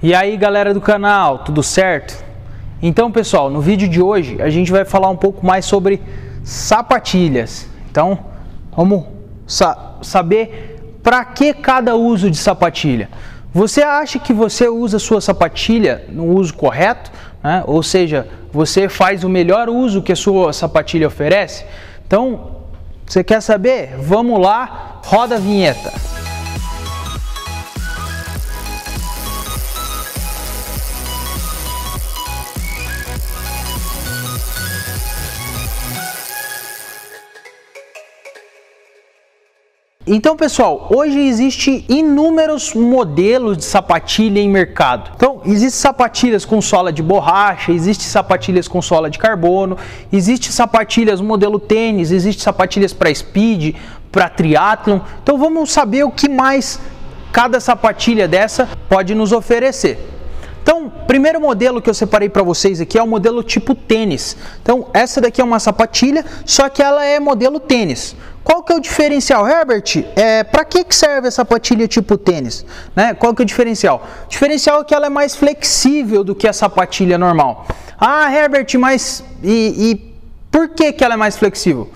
E aí galera do canal, tudo certo? Então pessoal, no vídeo de hoje a gente vai falar um pouco mais sobre sapatilhas. Então vamos sa saber para que cada uso de sapatilha. Você acha que você usa sua sapatilha no uso correto? Né? Ou seja, você faz o melhor uso que a sua sapatilha oferece? Então, você quer saber? Vamos lá, roda a vinheta. Então, pessoal, hoje existe inúmeros modelos de sapatilha em mercado. Então, existem sapatilhas com sola de borracha, existem sapatilhas com sola de carbono, existem sapatilhas modelo tênis, existem sapatilhas para speed, para triatlon. Então, vamos saber o que mais cada sapatilha dessa pode nos oferecer. Então, primeiro modelo que eu separei para vocês aqui é o modelo tipo tênis. Então, essa daqui é uma sapatilha, só que ela é modelo tênis. Qual que é o diferencial, Herbert? É, para que, que serve essa sapatilha tipo tênis? Né? Qual que é o diferencial? O diferencial é que ela é mais flexível do que a sapatilha normal. Ah, Herbert, mas e, e por que, que ela é mais flexível?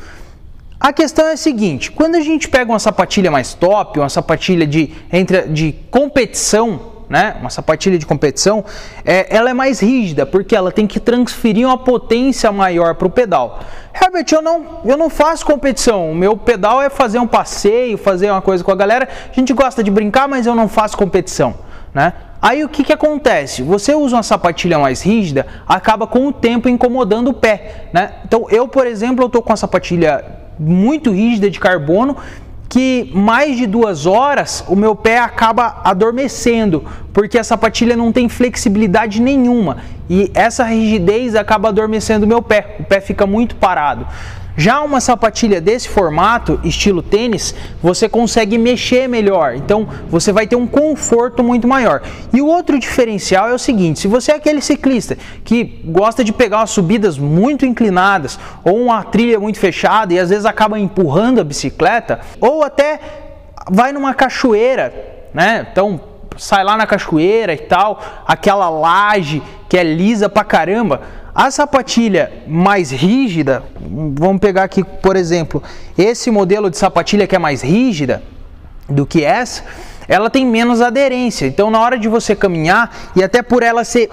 A questão é a seguinte: quando a gente pega uma sapatilha mais top, uma sapatilha de, entre, de competição, né, uma sapatilha de competição, é, ela é mais rígida, porque ela tem que transferir uma potência maior para o pedal. Herbert, eu não, eu não faço competição, o meu pedal é fazer um passeio, fazer uma coisa com a galera, a gente gosta de brincar, mas eu não faço competição. Né? Aí o que, que acontece? Você usa uma sapatilha mais rígida, acaba com o tempo incomodando o pé. Né? Então eu, por exemplo, eu estou com a sapatilha muito rígida de carbono que mais de duas horas o meu pé acaba adormecendo, porque a sapatilha não tem flexibilidade nenhuma e essa rigidez acaba adormecendo o meu pé, o pé fica muito parado. Já uma sapatilha desse formato, estilo tênis, você consegue mexer melhor, então você vai ter um conforto muito maior. E o outro diferencial é o seguinte: se você é aquele ciclista que gosta de pegar subidas muito inclinadas ou uma trilha muito fechada e às vezes acaba empurrando a bicicleta, ou até vai numa cachoeira, né? Então sai lá na cachoeira e tal, aquela laje que é lisa pra caramba a sapatilha mais rígida, vamos pegar aqui, por exemplo, esse modelo de sapatilha que é mais rígida do que essa, ela tem menos aderência. Então, na hora de você caminhar, e até por ela ser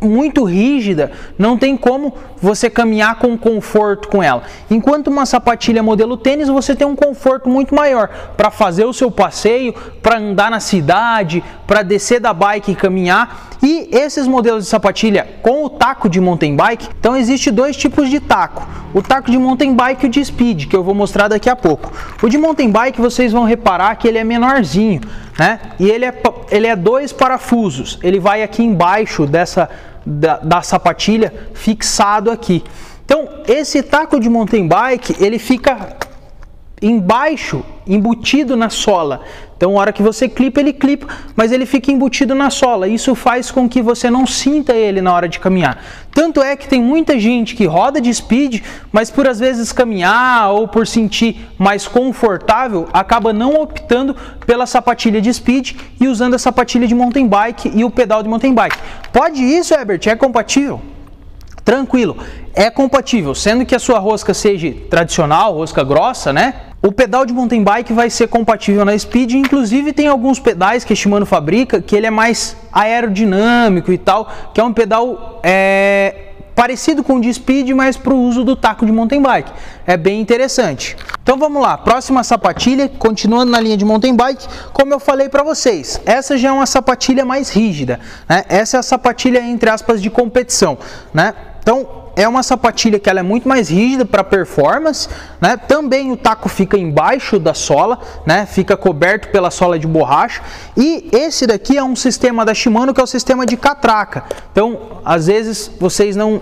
muito rígida, não tem como você caminhar com conforto com ela. Enquanto uma sapatilha modelo tênis, você tem um conforto muito maior para fazer o seu passeio, para andar na cidade, para descer da bike e caminhar. E esses modelos de sapatilha com o taco de mountain bike, então existe dois tipos de taco. O taco de mountain bike e o de speed, que eu vou mostrar daqui a pouco. O de mountain bike, vocês vão reparar que ele é menorzinho, né? E ele é, ele é dois parafusos. Ele vai aqui embaixo dessa da, da sapatilha fixado aqui. Então, esse taco de mountain bike, ele fica embaixo, embutido na sola. Então, na hora que você clipa, ele clipa, mas ele fica embutido na sola. Isso faz com que você não sinta ele na hora de caminhar. Tanto é que tem muita gente que roda de speed, mas por às vezes caminhar ou por sentir mais confortável, acaba não optando pela sapatilha de speed e usando a sapatilha de mountain bike e o pedal de mountain bike. Pode isso, Herbert? É compatível? Tranquilo, é compatível, sendo que a sua rosca seja tradicional, rosca grossa, né? O pedal de mountain bike vai ser compatível na Speed, inclusive tem alguns pedais que a Shimano fabrica que ele é mais aerodinâmico e tal, que é um pedal é, parecido com o de Speed, mas para o uso do taco de mountain bike. É bem interessante. Então vamos lá, próxima sapatilha, continuando na linha de mountain bike, como eu falei para vocês, essa já é uma sapatilha mais rígida, né? Essa é a sapatilha entre aspas de competição, né? Então é uma sapatilha que ela é muito mais rígida para performance, né? Também o taco fica embaixo da sola, né? Fica coberto pela sola de borracha. E esse daqui é um sistema da Shimano que é o sistema de catraca. Então, às vezes vocês não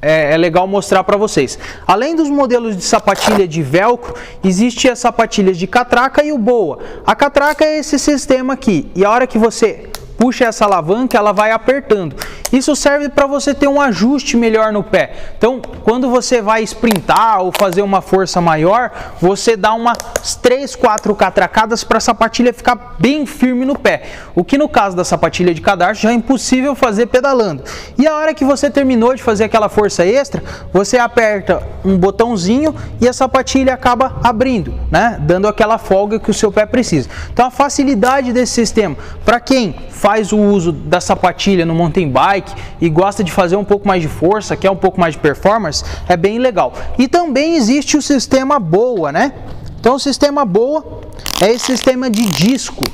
é, é, legal mostrar para vocês. Além dos modelos de sapatilha de velcro, existe as sapatilhas de catraca e o boa. A catraca é esse sistema aqui, e a hora que você puxa essa alavanca, ela vai apertando. Isso serve para você ter um ajuste melhor no pé. Então, quando você vai sprintar ou fazer uma força maior, você dá umas 3, 4 catracadas para a sapatilha ficar bem firme no pé. O que no caso da sapatilha de cadarço já é impossível fazer pedalando. E a hora que você terminou de fazer aquela força extra, você aperta um botãozinho e a sapatilha acaba abrindo, né? Dando aquela folga que o seu pé precisa. Então a facilidade desse sistema, para quem faz o uso da sapatilha no mountain bike e gosta de fazer um pouco mais de força, quer um pouco mais de performance, é bem legal. E também existe o sistema boa, né? Então o sistema boa é esse sistema de disco.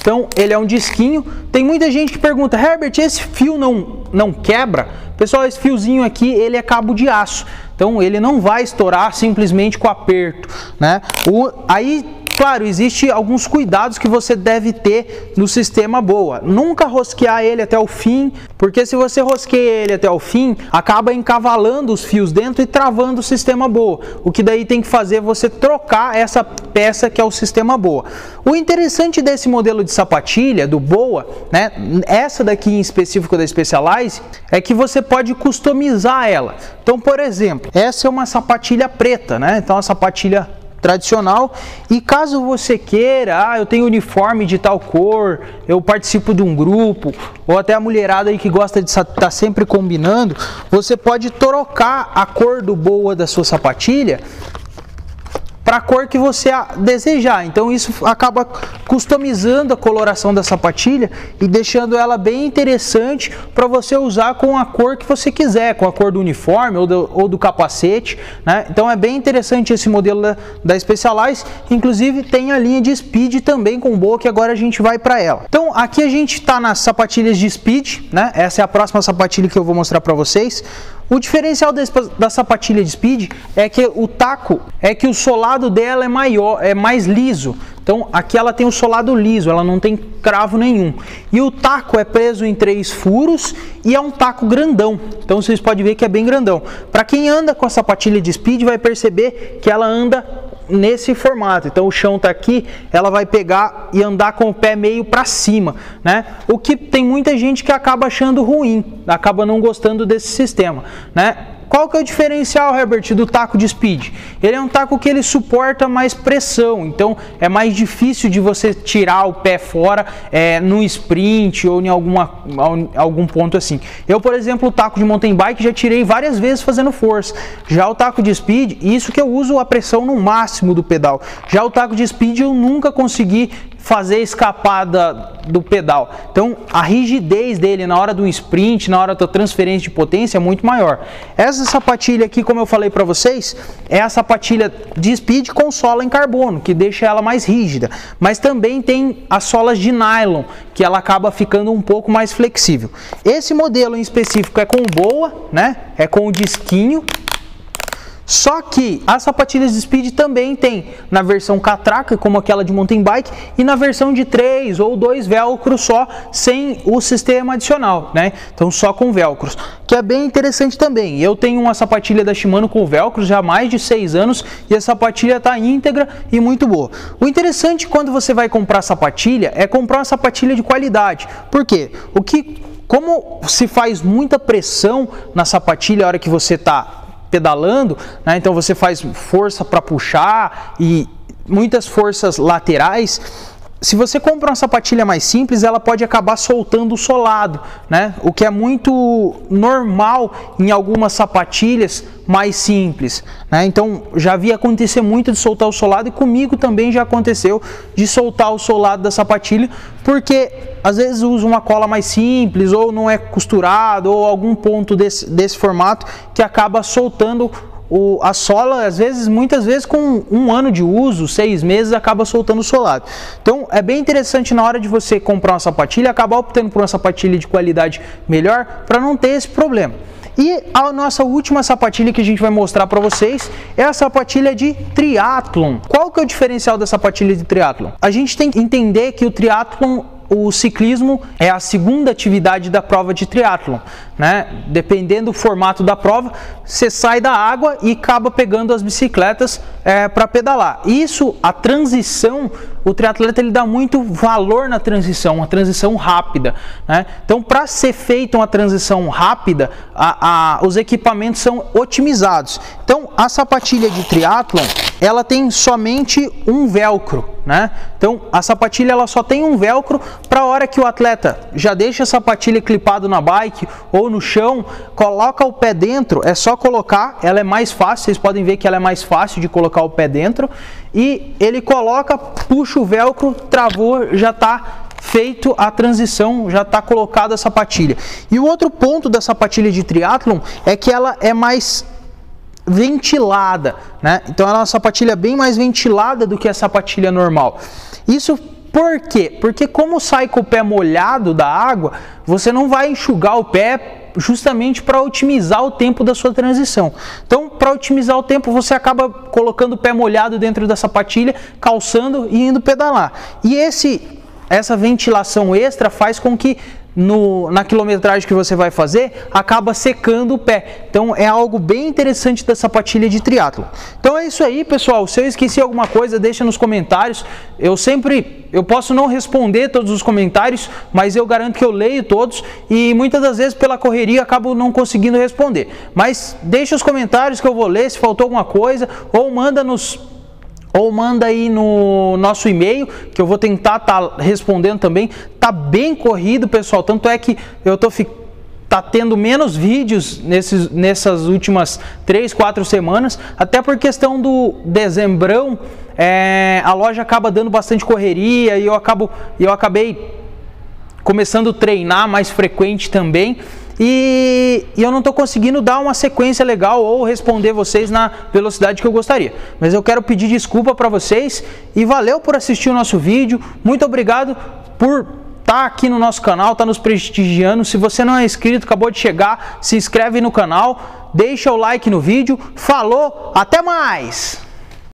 Então ele é um disquinho. Tem muita gente que pergunta, Herbert, esse fio não, não quebra? Pessoal, esse fiozinho aqui ele é cabo de aço. Então ele não vai estourar simplesmente com aperto, né? O, aí Claro, existe alguns cuidados que você deve ter no sistema boa. Nunca rosquear ele até o fim, porque se você rosqueia ele até o fim, acaba encavalando os fios dentro e travando o sistema boa. O que daí tem que fazer é você trocar essa peça que é o sistema boa. O interessante desse modelo de sapatilha do Boa, né, essa daqui em específico da Specialized, é que você pode customizar ela. Então, por exemplo, essa é uma sapatilha preta, né? Então a sapatilha tradicional. E caso você queira, ah, eu tenho uniforme de tal cor, eu participo de um grupo, ou até a mulherada aí que gosta de estar tá sempre combinando, você pode trocar a cor do boa da sua sapatilha para a cor que você desejar. Então isso acaba customizando a coloração da sapatilha e deixando ela bem interessante para você usar com a cor que você quiser, com a cor do uniforme ou do, ou do capacete. Né? Então é bem interessante esse modelo da, da Specialized. Inclusive tem a linha de Speed também com boa que agora a gente vai para ela. Então aqui a gente está nas sapatilhas de Speed, né? Essa é a próxima sapatilha que eu vou mostrar para vocês. O diferencial da sapatilha de speed é que o taco é que o solado dela é maior, é mais liso. Então aqui ela tem o solado liso, ela não tem cravo nenhum. E o taco é preso em três furos e é um taco grandão. Então vocês podem ver que é bem grandão. Para quem anda com a sapatilha de speed vai perceber que ela anda nesse formato. Então o chão está aqui, ela vai pegar e andar com o pé meio para cima, né? O que tem muita gente que acaba achando ruim, acaba não gostando desse sistema, né? Qual que é o diferencial, Herbert, do taco de speed? Ele é um taco que ele suporta mais pressão, então é mais difícil de você tirar o pé fora é, no sprint ou em alguma, algum ponto assim. Eu, por exemplo, o taco de mountain bike já tirei várias vezes fazendo força. Já o taco de speed, isso que eu uso a pressão no máximo do pedal. Já o taco de speed eu nunca consegui fazer escapada do pedal. Então, a rigidez dele na hora do sprint, na hora da transferência de potência é muito maior. Essa sapatilha aqui, como eu falei para vocês, é a sapatilha de speed com sola em carbono, que deixa ela mais rígida. Mas também tem as solas de nylon, que ela acaba ficando um pouco mais flexível. Esse modelo em específico é com boa, né? É com o disquinho só que as sapatilhas de speed também tem na versão catraca, como aquela de mountain bike, e na versão de 3 ou 2 velcro só, sem o sistema adicional, né? Então só com velcros, que é bem interessante também. Eu tenho uma sapatilha da Shimano com velcro já há mais de 6 anos e a sapatilha está íntegra e muito boa. O interessante quando você vai comprar sapatilha é comprar uma sapatilha de qualidade. Por quê? O que como se faz muita pressão na sapatilha a hora que você está pedalando, né? então você faz força para puxar e muitas forças laterais se você compra uma sapatilha mais simples, ela pode acabar soltando o solado, né? O que é muito normal em algumas sapatilhas mais simples, né? Então já vi acontecer muito de soltar o solado e comigo também já aconteceu de soltar o solado da sapatilha, porque às vezes usa uma cola mais simples ou não é costurado ou algum ponto desse, desse formato que acaba soltando o, a sola, às vezes, muitas vezes com um ano de uso, seis meses, acaba soltando o solado. Então é bem interessante na hora de você comprar uma sapatilha, acabar optando por uma sapatilha de qualidade melhor para não ter esse problema. E a nossa última sapatilha que a gente vai mostrar para vocês é a sapatilha de triatlon. Qual que é o diferencial da sapatilha de triatlon? A gente tem que entender que o triatlon o ciclismo é a segunda atividade da prova de triatlon, né? Dependendo do formato da prova, você sai da água e acaba pegando as bicicletas é, para pedalar. Isso, a transição, o triatleta ele dá muito valor na transição, uma transição rápida, né? Então, para ser feita uma transição rápida, a, a, os equipamentos são otimizados. Então, a sapatilha de triatlon, ela tem somente um velcro, né? Então, a sapatilha ela só tem um velcro para a hora que o atleta já deixa a sapatilha clipado na bike ou no chão, coloca o pé dentro, é só colocar, ela é mais fácil, vocês podem ver que ela é mais fácil de colocar o pé dentro e ele coloca, puxa o velcro, travou, já está feito a transição, já está colocada a sapatilha. E o outro ponto da sapatilha de triatlon é que ela é mais ventilada, né? Então ela é uma sapatilha bem mais ventilada do que a sapatilha normal. Isso por quê? Porque como sai com o pé molhado da água, você não vai enxugar o pé justamente para otimizar o tempo da sua transição. Então, para otimizar o tempo, você acaba colocando o pé molhado dentro da sapatilha, calçando e indo pedalar. E esse essa ventilação extra faz com que no, na quilometragem que você vai fazer, acaba secando o pé. Então é algo bem interessante da sapatilha de triatlo. Então é isso aí, pessoal. Se eu esqueci alguma coisa, deixa nos comentários. Eu sempre, eu posso não responder todos os comentários, mas eu garanto que eu leio todos e muitas das vezes pela correria acabo não conseguindo responder. Mas deixa os comentários que eu vou ler se faltou alguma coisa ou manda nos ou manda aí no nosso e-mail, que eu vou tentar estar tá respondendo também. Tá bem corrido, pessoal. Tanto é que eu tô tá tendo menos vídeos nesses, nessas últimas três, quatro semanas, até por questão do dezembrão, é, a loja acaba dando bastante correria e eu acabo, eu acabei começando a treinar mais frequente também e, e eu não estou conseguindo dar uma sequência legal ou responder vocês na velocidade que eu gostaria. Mas eu quero pedir desculpa para vocês e valeu por assistir o nosso vídeo. Muito obrigado por estar tá aqui no nosso canal, estar tá nos prestigiando. Se você não é inscrito, acabou de chegar, se inscreve no canal, deixa o like no vídeo. Falou, até mais!